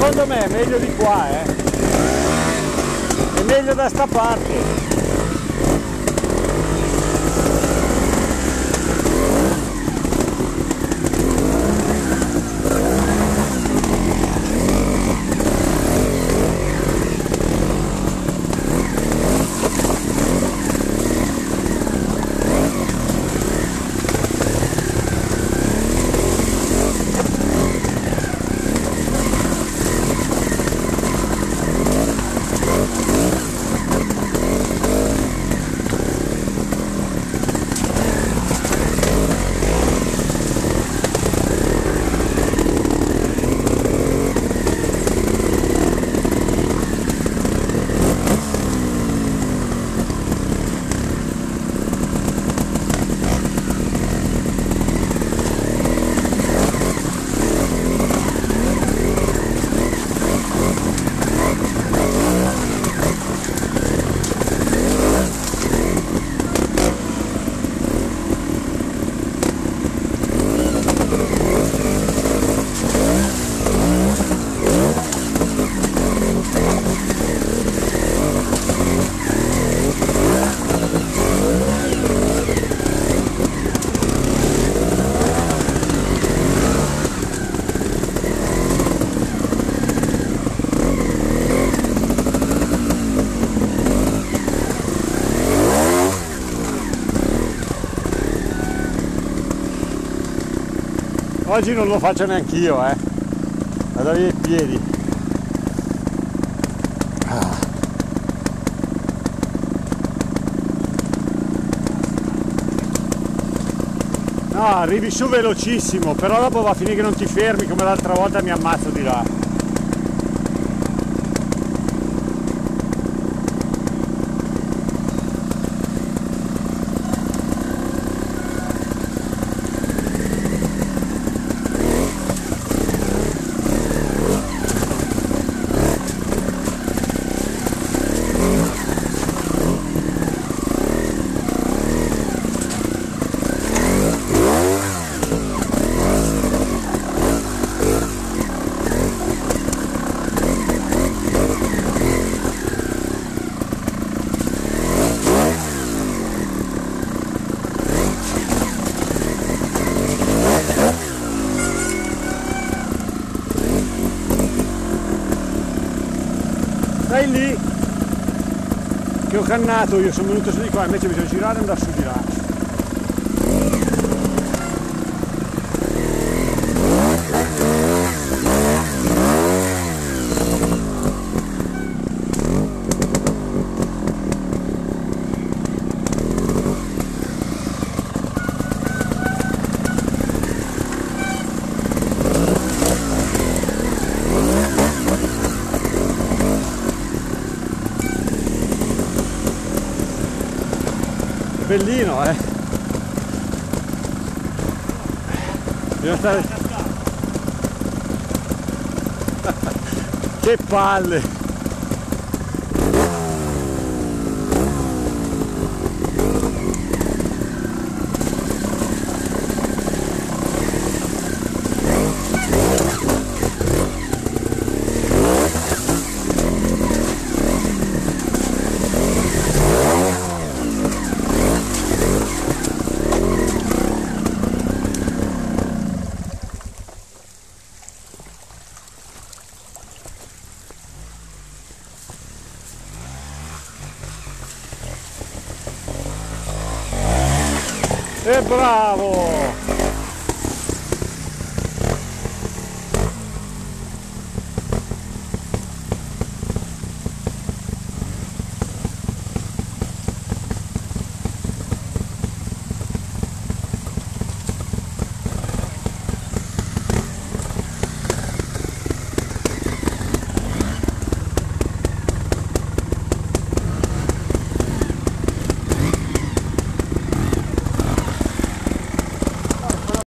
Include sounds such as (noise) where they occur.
secondo me è meglio di qua eh. è meglio da sta parte Oggi non lo faccio neanche io, eh. Vado via i piedi. Ah. No, arrivi su velocissimo, però dopo va a finire che non ti fermi come l'altra volta mi ammazzo di là. Stai lì che ho cannato, io sono venuto su di qua, invece bisogna girare e andare su di là. Bellino eh. Bisogna stare (laughs) che palle E bravo!